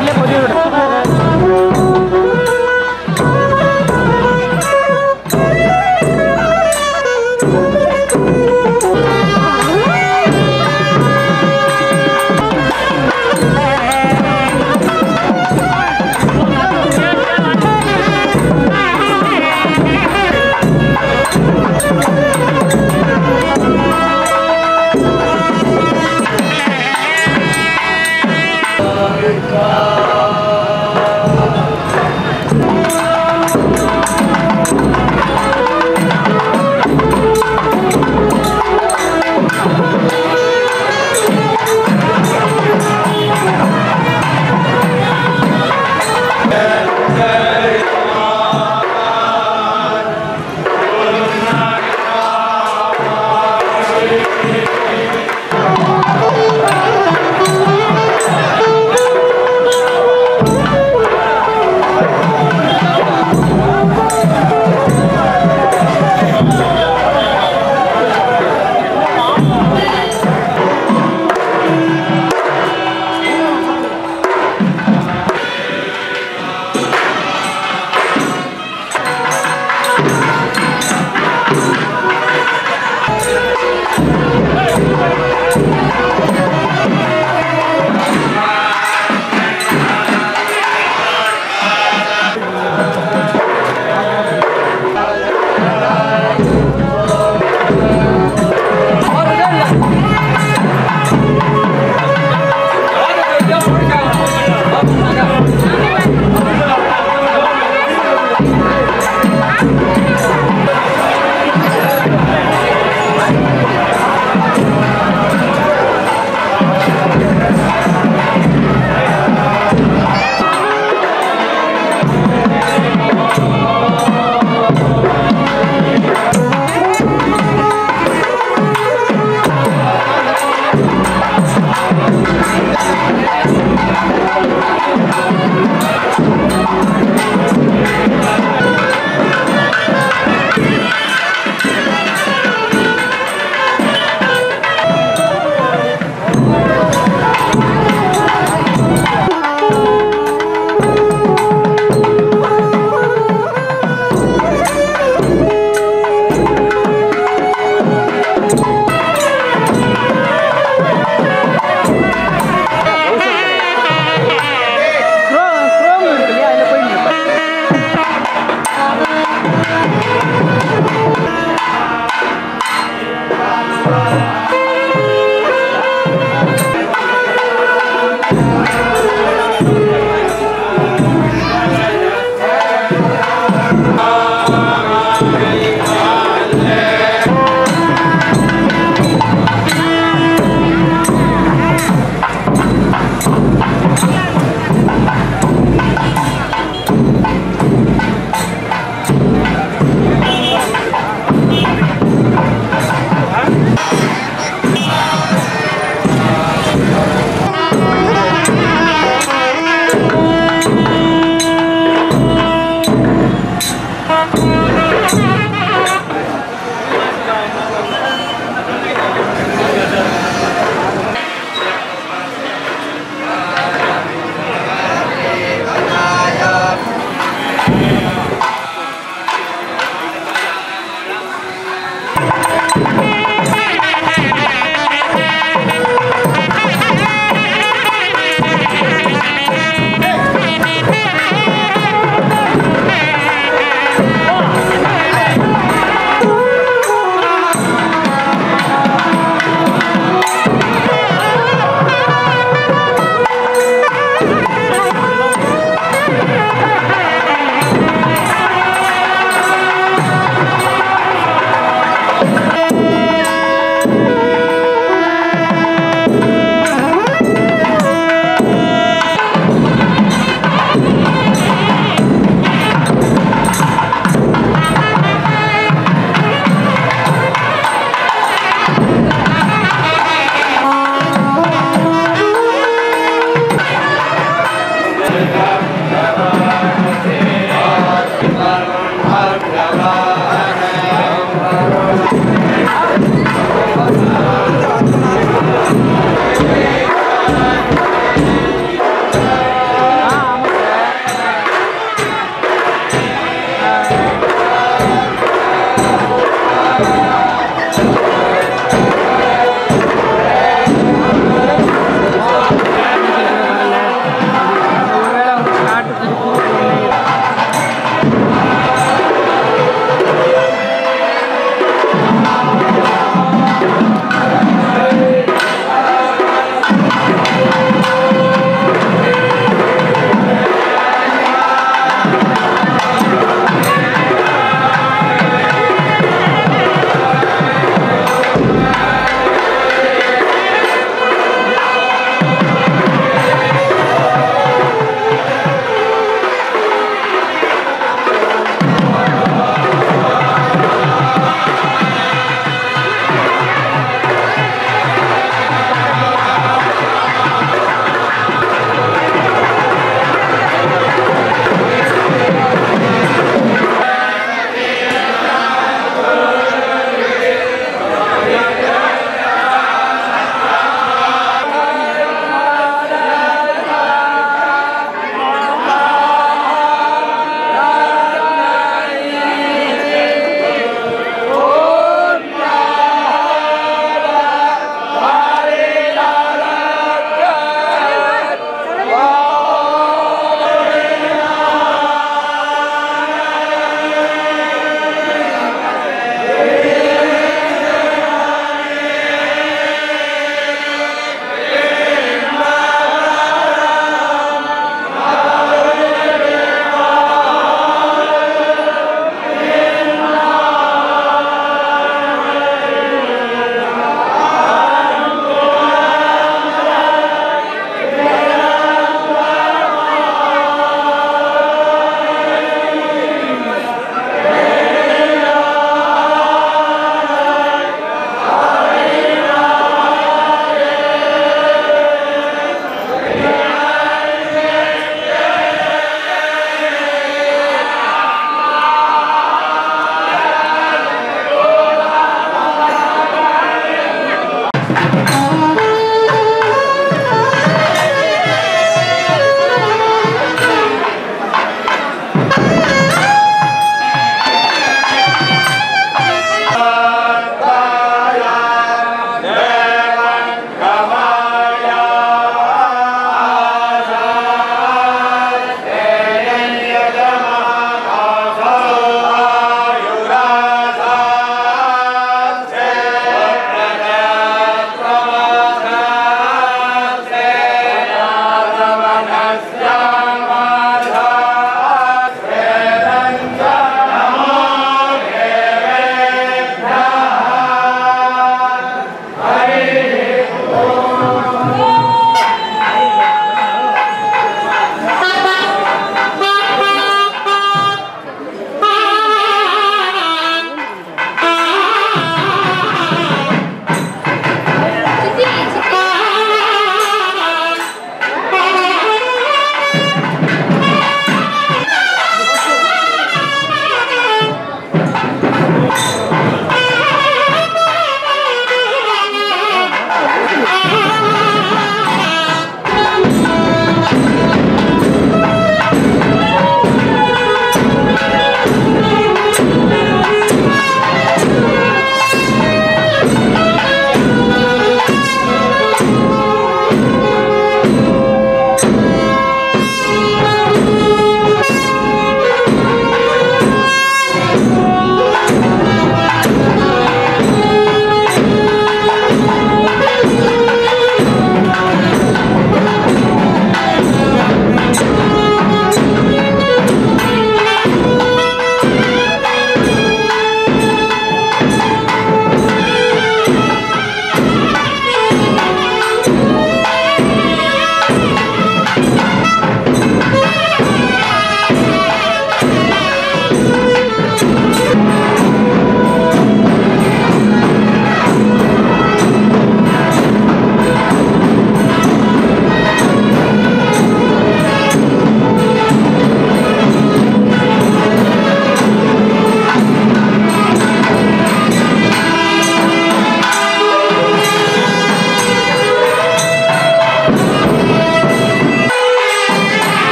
¿Qué es lo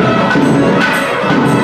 Música